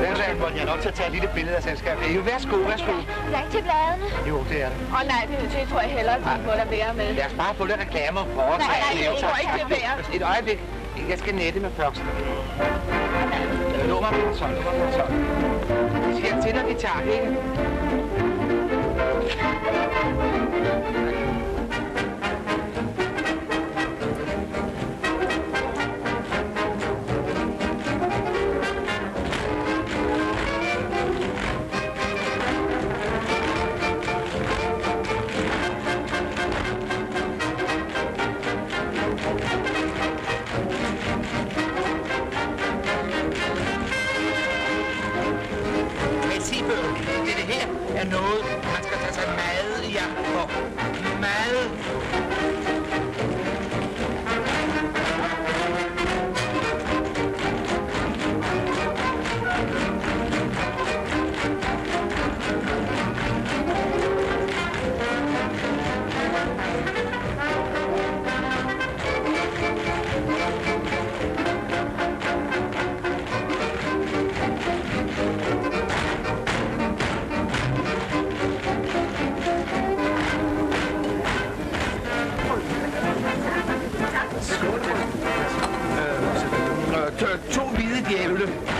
Jeg er nok til at tage et lille billede af selskabet. Jo, værsgo, værsgo. Det er ikke til bladene. Jo, det er det. Åh oh, nej, det, det tror jeg hellere, at må der være med. Lad os bare få lidt reklamer for os. Nej, nej, det Jo, tror jeg ikke, det er. Et øjeblik. Jeg skal nette med floksen. Nummer på 12, nummer på 12. Jeg siger til dig, de tager det, ikke? man. To, to hvide djævle.